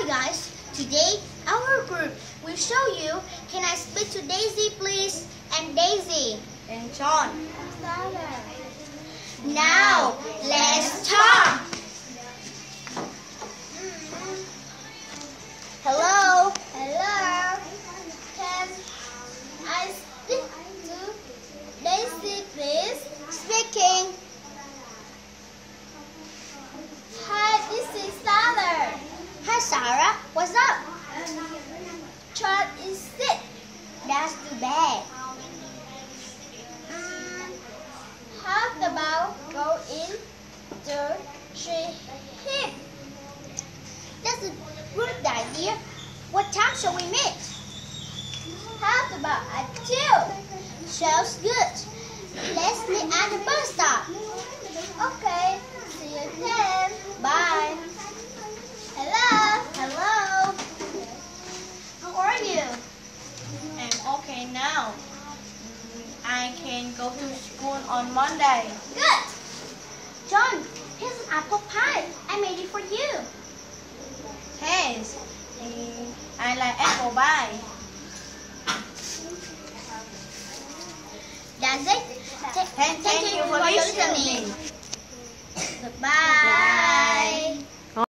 Hi guys, today our group will show you Can I speak to Daisy please? And Daisy. And John. Now, Sarah, what's up? Chad is sick. That's too bad. Mm, how about go in to see him? That's a good idea. What time shall we meet? How about at two? Sounds good. Now. I can go to school on Monday. Good. John, here's an apple pie. I made it for you. Thanks. Mm, I like apple pie. That's it. Th- Thank, thank you for listening. Goodbye.